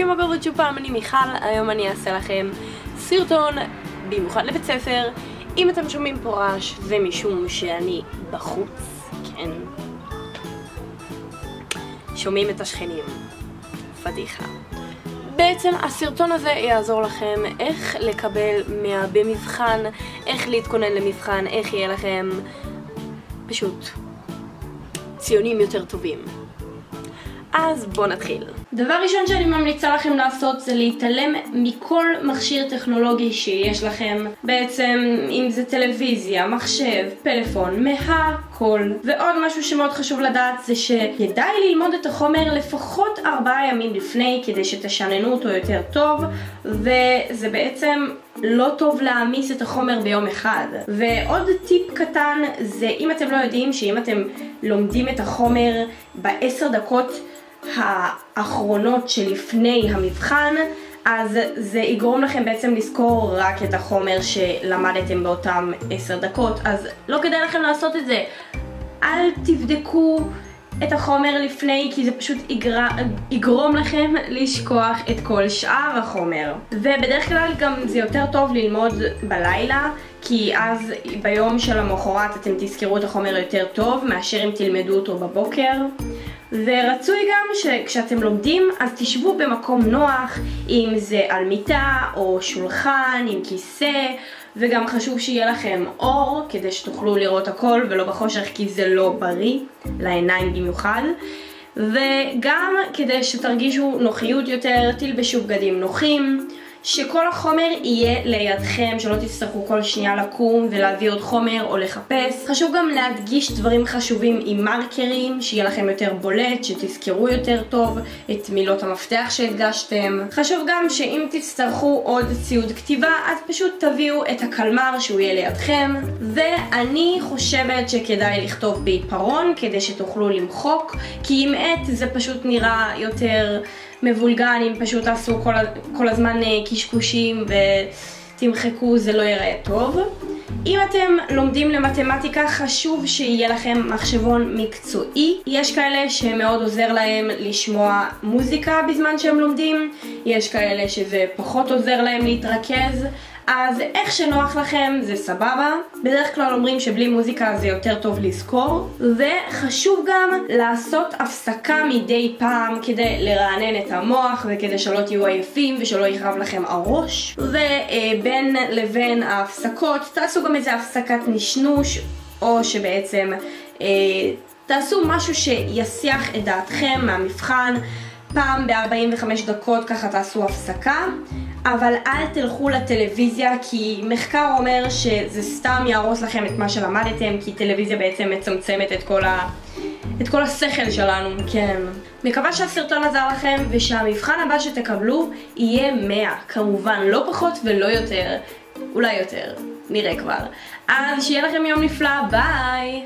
מה קורה שוב פעם, אני מיכל, היום אני אעשה לכם סרטון במיוחד לבית ספר. אם אתם שומעים פה רעש זה משום שאני בחוץ, כן. שומעים את השכנים. פדיחה. בעצם הסרטון הזה יעזור לכם איך לקבל 100 במבחן, איך להתכונן למבחן, איך יהיה לכם פשוט ציונים יותר טובים. אז בואו נתחיל. דבר ראשון שאני ממליצה לכם לעשות זה להתעלם מכל מכשיר טכנולוגי שיש לכם. בעצם אם זה טלוויזיה, מחשב, פלאפון, מהכל. ועוד משהו שמאוד חשוב לדעת זה שכדאי ללמוד את החומר לפחות ארבעה ימים לפני כדי שתשננו אותו יותר טוב וזה בעצם לא טוב להעמיס את החומר ביום אחד. ועוד טיפ קטן זה אם אתם לא יודעים שאם אתם לומדים את החומר בעשר דקות האחרונות שלפני המבחן, אז זה יגרום לכם בעצם לזכור רק את החומר שלמדתם באותם עשר דקות, אז לא כדאי לכם לעשות את זה. אל תבדקו את החומר לפני כי זה פשוט יגר... יגרום לכם לשכוח את כל שאר החומר. ובדרך כלל גם זה יותר טוב ללמוד בלילה כי אז ביום של המחרת אתם תזכרו את החומר יותר טוב מאשר אם תלמדו אותו בבוקר. ורצוי גם שכשאתם לומדים אז תשבו במקום נוח, אם זה על מיטה או שולחן עם כיסא וגם חשוב שיהיה לכם אור כדי שתוכלו לראות הכל ולא בחושך כי זה לא בריא, לעיניים במיוחד. וגם כדי שתרגישו נוחיות יותר, תלבשו בגדים נוחים שכל החומר יהיה לידכם, שלא תצטרכו כל שנייה לקום ולהביא עוד חומר או לחפש. חשוב גם להדגיש דברים חשובים עם מרקרים, שיהיה לכם יותר בולט, שתזכרו יותר טוב את מילות המפתח שהדגשתם. חשוב גם שאם תצטרכו עוד ציוד כתיבה, אז פשוט תביאו את הקלמר שהוא יהיה לידכם. ואני חושבת שכדאי לכתוב בעיפרון כדי שתוכלו למחוק, כי עם עט זה פשוט נראה יותר... מבולגן אם פשוט תעשו כל, כל הזמן אה, קשקושים ותמחקו זה לא ייראה טוב. אם אתם לומדים למתמטיקה חשוב שיהיה לכם מחשבון מקצועי. יש כאלה שמאוד עוזר להם לשמוע מוזיקה בזמן שהם לומדים, יש כאלה שזה פחות עוזר להם להתרכז. אז איך שנוח לכם זה סבבה. בדרך כלל אומרים שבלי מוזיקה זה יותר טוב לזכור. וחשוב גם לעשות הפסקה מדי פעם כדי לרענן את המוח וכדי שלא תהיו עייפים ושלא יכאב לכם הראש. ובין לבין ההפסקות תעשו גם איזה הפסקת נשנוש או שבעצם אה, תעשו משהו שיסיח את דעתכם מהמבחן. פעם ב-45 דקות ככה תעשו הפסקה. אבל אל תלכו לטלוויזיה כי מחקר אומר שזה סתם יהרוס לכם את מה שלמדתם כי טלוויזיה בעצם מצמצמת את כל, ה... את כל השכל שלנו, כן. מקווה שהסרטון עזר לכם ושהמבחן הבא שתקבלו יהיה 100, כמובן לא פחות ולא יותר, אולי יותר, נראה כבר. אז שיהיה לכם יום נפלא, ביי!